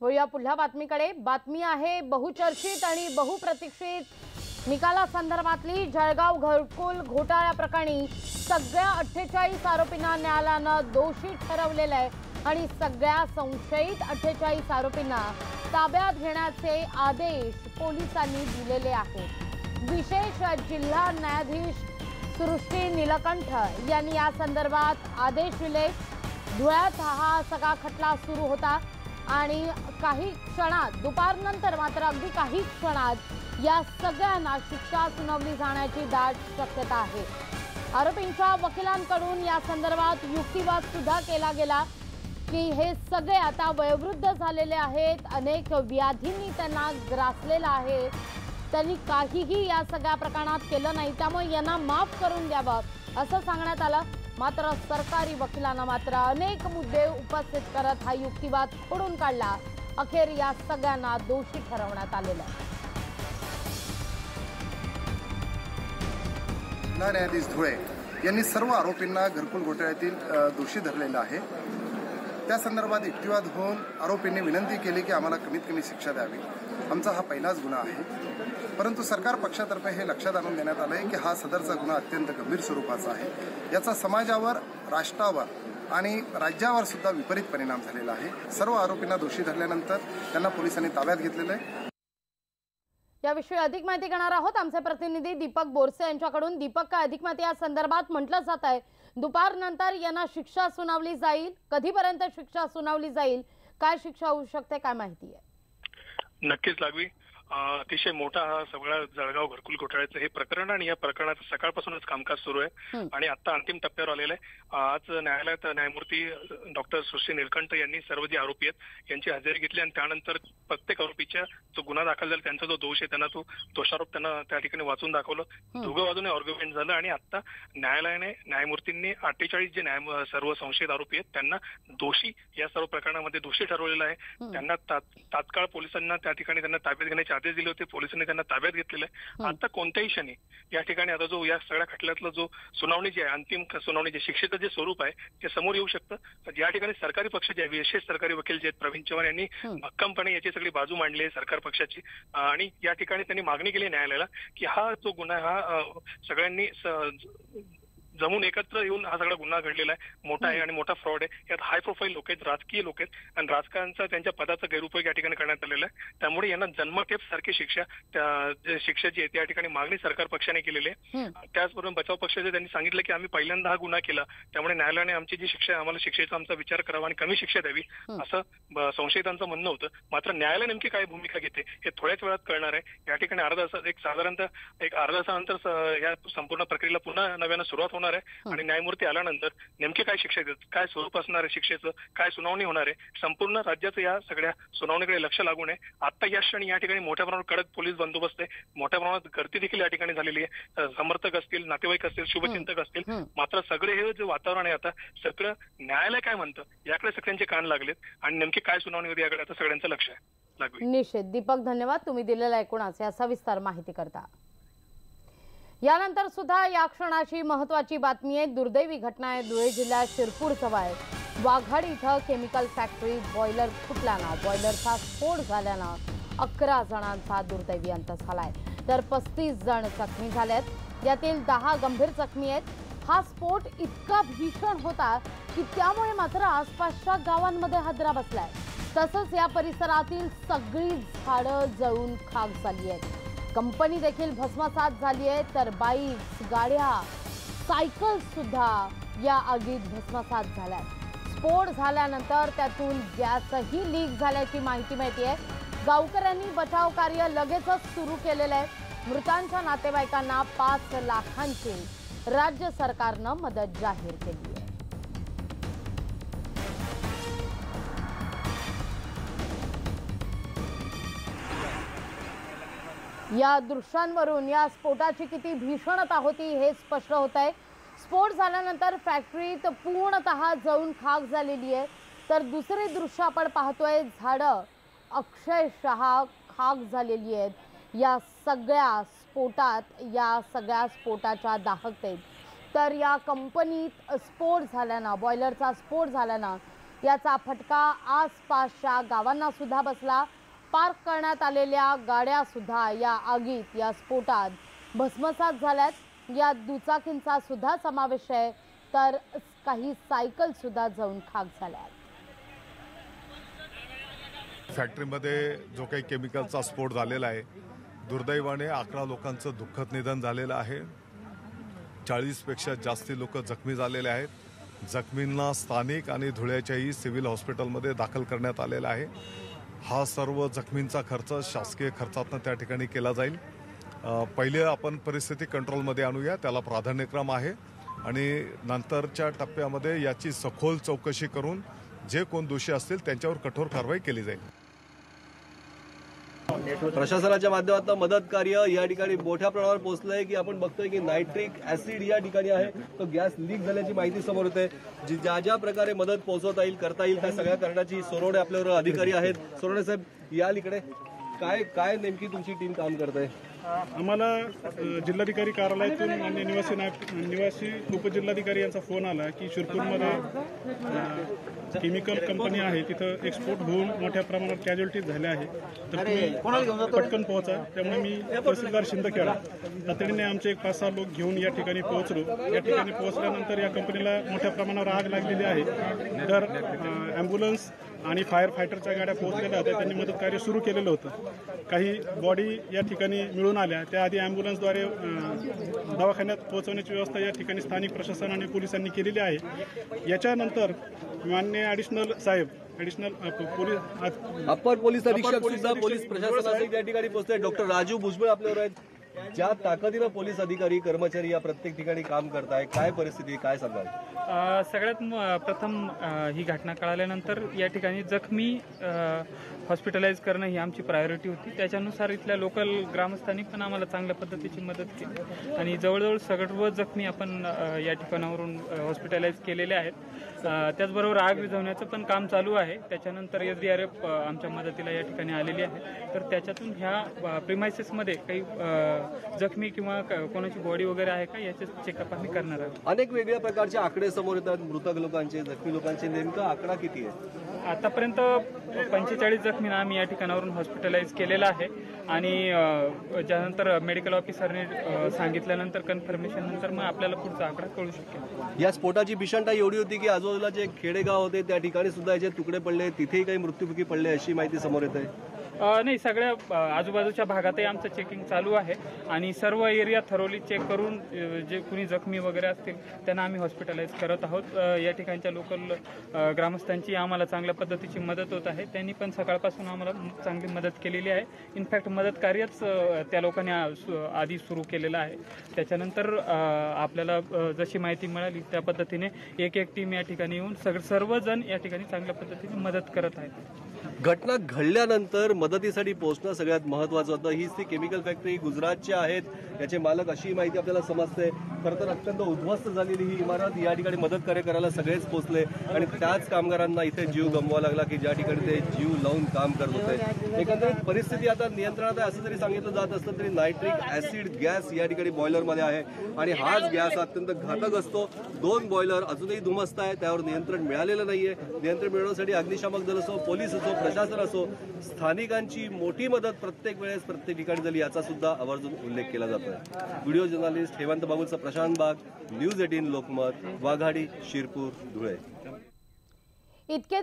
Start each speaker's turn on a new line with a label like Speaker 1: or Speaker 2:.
Speaker 1: वळूया पुढल्या बातमीकडे. बातमी आहे बहुचर्चित आणि बहुप्रतीक्षित. निकालासंदर्भातली जळगाव घरकुल घोटाळ्याप्रकरणी सगळ्या अठ्ठेचाळीस आरोपींना न्यायालयानं दोषी ठरवलेलं आहे आणि सगळ्या संशयित अठ्ठेचाळीस आरोपींना ताब्यात घेण्याचे आदेश पोलिसांनी दिलेले आहेत. विशेष जिल्हा न्यायाधीश सृष्टी निलकंठ यांनी या संदर्भात आदेश दिले. धुळ्यात हा सगळा खटला सुरू होता आणि काही क्षणात दुपारनंतर मात्र अगदी काही क्षणात या सगळ्यांना शिक्षा सुनावली जाण्याची दाट शक्यता आहे. आरोपींच्या वकिलांकडून या संदर्भात युक्तिवाद सुद्धा केला गेला की हे सगळे आता वयोवृद्ध झालेले आहेत. अनेक व्याधींनी त्यांना ग्रासलेला आहे. त्यांनी काहीही या सगळ्या प्रकरणात केलं नाही त्यामुळे यांना माफ करून द्यावं असं सांगण्यात आलं. मात्र सरकारी वकिलांना मात्र अनेक मुद्दे उपस्थित करत हा युक्तिवाद फोडून काढला. अखेर या सगळ्यांना दोषी ठरवण्यात आलेलं आहे.
Speaker 2: न्यायाधीश धुळे यांनी सर्व आरोपींना घरकुल घोटाळ्यातील दोषी धरलेलं आहे. त्या संदर्भात युक्तिवाद होऊन आरोपींनी विनंती केली की आम्हाला कमीत कमी शिक्षा द्यावी. आमचा हा पहिलाच गुन्हा आहे. परंतु सरकार पक्षातर्फे हे लक्षात आणून देण्यात आलं आहे की हा सदरचा गुन्हा अत्यंत गंभीर स्वरूपाचा आहे. याचा समाजावर राष्ट्रावर आणि राज्यावर सुद्धा विपरीत परिणाम झालेला आहे. सर्व आरोपींना दोषी धरल्यानंतर त्यांना पोलिसांनी ताब्यात घेतलेलं आहे.
Speaker 1: याविषयी अधिक माहिती घेणार आहोत आमचे प्रतिनिधी दीपक बोरसे यांच्याकडून. दीपक काय अधिक माहिती या संदर्भात म्हटलं जात आहे? दुपारनंतर यांना शिक्षा सुनावली जाईल? कधीपर्यंत शिक्षा सुनावली जाईल? काय शिक्षा होऊ शकते? काय माहिती आहे?
Speaker 3: नक्कीच लागवी. अतिशय मोठा हा सगळा जळगाव घरकुल घोटाळ्याचं हे प्रकरण आणि या प्रकरणाचं सकाळपासूनच कामकाज सुरू आहे. आणि आता अंतिम टप्प्यावर आलेलं आहे आज न्यायालयात न्यायमूर्ती डॉक्टर सृष्टी निलकंठ यांनी सर्व जे आरोपी आहेत यांची हजेरी घेतली आणि त्यानंतर प्रत्येक आरोपीच्या जो गुन्हा दाखल झाला त्यांचा जो दोष आहे त्यांना तो दोषारोप त्यांना त्या ठिकाणी वाचून दाखवलं. दोघं बाजूने ऑर्ग्युमेंट झालं आणि आता न्यायालयाने न्यायमूर्तींनी अठ्ठेचाळीस जे न्याय सर्व संशयित आरोपी आहेत त्यांना दोषी या सर्व प्रकरणामध्ये दोषी ठरवलेलं आहे. त्यांना तात- तात्काळ पोलिसांना त्या ठिकाणी त्यांना ताब्यात घेण्याचे आदेश दिले होते पोलिसांनी त्यांना ताब्यात घेतलेलं आहे. आता कोणत्याही क्षणी या ठिकाणी आता जो या सगळ्या खटल्यातला जो सुनावणी जी आहे अंतिम सुनावणी जे शिक्षेचं जे स्वरूप आहे ते समोर येऊ शकतं या ठिकाणी सरकारी पक्ष जे आहे विशेष सरकारी वकील जे आहेत प्रवीण चव्हाण यांनी. भक्कमपणे याची सगळी बाजू मांडली आहे सरकार पक्षाची आणि या ठिकाणी त्यांनी मागणी केली न्यायालयाला की हा जो गुन्हा हा सगळ्यांनी जमून एकत्र येऊन हा सगळा गुन्हा घडलेला आहे. मोठा आहे आणि मोठा फ्रॉड आहे. यात हाय प्रोफाईल लोक आहेत राजकीय लोक आहेत. आणि राजकारणाचा त्यांच्या पदाचा गैरउपयोग या ठिकाणी करण्यात आलेला आहे. त्यामुळे यांना जन्मठेप सारखी शिक्षा शिक्षा जी आहे त्या ठिकाणी मागणी सरकार पक्षाने केलेली आहे. त्याचबरोबर बचाव पक्षाचे त्यांनी सांगितलं की आम्ही पहिल्यांदा हा गुन्हा केला. त्यामुळे न्यायालयाने आमची जी शिक्षा आहे, आम्हाला शिक्षेचा आमचा विचार करावा आणि कमी शिक्षा द्यावी. असं संशयितांचं म्हणणं होतं. मात्र न्यायालय नेमकी काय भूमिका घेते हे थोड्याच वेळात कळणार आहे. या ठिकाणी अर्धा एक साधारणतः एक अर्धा तासानंतर या संपूर्ण प्रक्रियेला पुन्हा नव्यानं सुरुवात होणार आहे आणि न्यायमूर्ती आल्यानंतर नेमके काय शिक्षा काय स्वरूप असणार आहे शिक्षेचं? काय सुनावणी होणार आहे? संपूर्ण राज्याचं या सगळ्या सुनावणीकडे लक्ष लागून आहे आता या क्षणी या ठिकाणी मोठ्या प्रमाणात कडक पोलीस बंदोबस्त आहे. मोठ्या प्रमाणात गर्दी देखील या ठिकाणी झालेली आहे. समर्थक असतील नातेवाईक असतील शुभचिंतक असतील
Speaker 1: हं.
Speaker 3: मात्र सगळे हे जे वातावरण आहे आता सगळं न्यायालय काय म्हणतं? याकडे सगळ्यांचे कान लागलेत. आणि नेमकी काय सुनावणी होती याकडे आता सगळ्यांचं लक्ष आहे.
Speaker 1: निश्चित दीपक धन्यवाद. तुम्ही दिलेला एकूणच या सविस्तर माहिती करता. यानंतर सुद्धा या क्षणाची महत्वाची बातमी आहे. दुर्दैवी घटना आहे. धुळे जिल्ह्यात शिरपूर जवळ वाघाड इथं केमिकल फॅक्टरी बॉयलर फुटल्यानं बॉयलरचा स्फोट झाल्यानं अकरा जणांचा दुर्दैवी अंत झालाय. तर पस्तीस जण जखमी झालेत. यातील दहा गंभीर जखमी आहेत. हा स्फोट इतका भीषण होता की त्यामुळे मात्र आसपासच्या गावांमध्ये हादरा बसलाय. तसंच या परिसरातील सगळी झाडं जळून खाक झाली आहेत. कंपनी देखील भस्मसात झाली आहे तर बाईक्स गाड्या सायकल सुद्धा या आगीत भस्मसात झाल्या स्फोट झाल्यानंतर त्यातून गॅसही लीक झाल्याची माहिती मिळते आहे. गावकऱ्यांनी बचाव कार्य लगेचच सुरू केलेलं आहे. मृतांच्या नातेवाईकांना पाच लाखांची राज्य सरकारनं मदत जाहीर केली. या दृश्यांवरून या स्फोटाची किती भीषणता होती हे स्पष्ट होत आहे. स्फोट झाल्यानंतर फॅक्टरीत पूर्णतः जळून खाक झालेली आहे. तर दुसरे दृश्य आपण पाहतोय झाडं अक्षरशः खाक झालेली आहेत. या सगळ्या स्फोटात या सगळ्या स्फोटाच्या दाहकतेत. तर या कंपनीत स्फोट झाल्यानं बॉयलरचा स्फोट झाल्यानं याचा फटका आसपासच्या गावांनासुद्धा बसला. पार्क करण्यात आलेल्या गाड्या सुद्धा या आगीत या स्फोटात भस्मसात झाल्यात. या दुचाकींचा सुद्धा समावेश आहे तर काही सायकल सुद्धा जाऊन खाक झाल्यात.
Speaker 4: फॅक्टरीमध्ये जो काही केमिकलचा स्फोट झालेला आहे दुर्दैवाने अकरा लोकांचं दुःखद निधन झालेलं आहे. चाळीसपेक्षा जास्ती लोक जखमी झालेले आहेत. जखमींना स्थानिक आणि धुळ्याच्याही सिव्हिल हॉस्पिटलमध्ये दाखल करण्यात आलेला आहे. हा सर्व जखमींचा खर्च शासकीय खर्चातनं त्या ठिकाणी केला जाईल. पहिले आपण परिस्थिती कंट्रोलमध्ये आणूया. त्याला प्राधान्यक्रम आहे. आणि नंतरच्या टप्प्यामध्ये याची सखोल चौकशी करून जे कोण दोषी असतील त्यांच्यावर कठोर कारवाई केली जाईल.
Speaker 5: प्रशासनाच्या माध्यमातून मदत कार्य या ठिकाणी मोठ्या प्रमाणावर पोहोचलंय की आपण बघतोय की नायट्रिक ऍसिड या ठिकाणी आहे. तो गॅस लीक झाल्याची माहिती समोर येते. ज्या ज्या प्रकारे मदत पोहोचवता येईल करता येईल त्या सगळ्या करण्याची सोनवणे आपल्यावर अधिकारी आहेत. सोनवणे साहेब या इकडे काय काय नेमकी तुमची टीम काम करते?
Speaker 6: आम्हाला जिल्हाधिकारी कार्यालयातून मान्य निवासी नायब निवासी उपजिल्हाधिकारी यांचा फोन आला की शिरपूरमध्ये केमिकल कंपनी आहे. तिथं एक्सपोर्ट होऊन मोठ्या प्रमाणात कॅज्युअलिटीज झाल्या आहे. तर तुम्ही पटकन पोहोचा. त्यामुळे मी तहसीलदार शिंदखेडा तातडीने आमचे एक पाच सहा लोक घेऊन या ठिकाणी पोहोचलो. या ठिकाणी पोहोचल्यानंतर या कंपनीला मोठ्या प्रमाणावर आग लागलेली आहे. तर ॲम्ब्युलन्स आणि फायर फायटरच्या गाड्या पोहोचलेल्या होत्या त्यांनी मदत कार्य सुरू केलेलं होतं. काही बॉडी या ठिकाणी मिळून आल्या. त्याआधी ॲम्ब्युलन्सद्वारे दवाखान्यात पोहोचवण्याची व्यवस्था या ठिकाणी स्थानिक प्रशासन आणि पोलिसांनी केलेली आहे. याच्यानंतर मान्य ॲडिशनल साहेब ॲडिशनल पोलीस
Speaker 5: अप्पर पोलीस अधीक्षक
Speaker 6: पोलीस
Speaker 5: सुद्धा
Speaker 6: अधीक्षक
Speaker 5: पोलीस प्रशासनाचे त्या ठिकाणी पोहोचले डॉक्टर राजू भुजबळ आपल्यावर आहेत. ज्या ताकदीनं पोलीस अधिकारी कर्मचारी या प्रत्येक ठिकाणी काम करताय काय परिस्थिती काय सांगाल?
Speaker 7: सगळ्यात प्रथम ही घटना कळाल्यानंतर या ठिकाणी जखमी हॉस्पिटलाइज करणं ही आमची प्रायोरिटी होती. त्याच्यानुसार इथल्या लोकल ग्रामस्थांनी पण आम्हाला चांगल्या पद्धतीची मदत केली. आणि जवळजवळ सर्व जखमी आपण या ठिकाणावरून हॉस्पिटलाइज केलेले आहेत. त्याचबरोबर आग विझवण्याचं पण काम चालू आहे. त्याच्यानंतर एस डी आर एफ आमच्या मदतीला या ठिकाणी आलेली आहे. तर त्याच्यातून ह्या प्रिमायसेसमध्ये काही जखमी किंवा कोणाची बॉडी वगैरे आहे का याचे चेकअप आम्ही करणार आहोत.
Speaker 5: अनेक वेगळ्या प्रकारचे आकडे समोर येतात मृतक लोकांचे जखमी लोकांचे. नेमका आकडा किती आहे?
Speaker 7: आतापर्यंत पंचेचाळीस जखमींना आम्ही या ठिकाणावरून हॉस्पिटलाइज केलेलं आहे. आणि ज्यानंतर मेडिकल ऑफिसरने सांगितल्यानंतर कन्फर्मेशन नंतर मग आपल्याला पुढचा आकडा कळू शकेल.
Speaker 5: या स्फोटाची भीषणता एवढी होती की आजूबाजूला जे खेडेगाव होते त्या ठिकाणी सुद्धा याचे तुकडे पडले तिथेही काही मृत्यूमुखी पडले अशी माहिती समोर येते
Speaker 7: अ, नाही सगळ्या आजूबाजूच्या भागातही आमचं चेकिंग चालू आहे. आणि सर्व एरिया थरोली चेक करून जे कुणी जखमी वगैरे असतील त्यांना आम्ही हॉस्पिटलाइज करत आहोत. या ठिकाणच्या लोकल ग्रामस्थांची आम्हाला चांगल्या पद्धतीची मदत होत आहे. त्यांनी पण सकाळपासून आम्हाला चांगली मदत केलेली आहे. इनफॅक्ट मदत कार्यच त्या लोकांनी सु- आधी सुरू केलेलं आहे. त्याच्यानंतर आपल्याला जशी माहिती मिळाली त्या पद्धतीने एक एक टीम या ठिकाणी येऊन सग सर्वजण या ठिकाणी चांगल्या पद्धतीने मदत करत आहेत.
Speaker 5: घटना घडल्यानंतर मदतीसाठी पोहोचणं सगळ्यात महत्वाचं होतं. हीच ती केमिकल फॅक्टरी गुजरातच्या आहेत. याचे मालक अशी माहिती आपल्याला समजते. खरं तर अत्यंत उद्ध्वस्त झालेली ही इमारत या ठिकाणी मदत कार्य करायला सगळेच पोचले आणि त्याच कामगारांना इथे जीव गमवावा लागला की ज्या ठिकाणी ते जीव लावून काम करत होते. एकंदरीत परिस्थिती आता नियंत्रणात आहे असं जरी सांगितलं जात असलं तरी नायट्रिक ऍसिड गॅस या ठिकाणी बॉयलरमध्ये आहे आणि हाच गॅस अत्यंत घातक असतो. दोन बॉयलर अजूनही धुमस्त आहे. त्यावर नियंत्रण मिळालेलं नाहीये. नियंत्रण मिळवण्यासाठी अग्निशामक दल असो पोलीस असो प्रशासन असो स्थानिकांची मोठी मदत प्रत्येक वेळेस प्रत्येक ठिकाणी झाली याचा सुद्धा आवर्जून उल्लेख केला जातोय. व्हिडिओ जर्नलिस्ट हेमंत बाबूचा प्रशांत बाग न्यूज एटीन लोकमत वाघाडी शिरपूर धुळे.
Speaker 1: इतके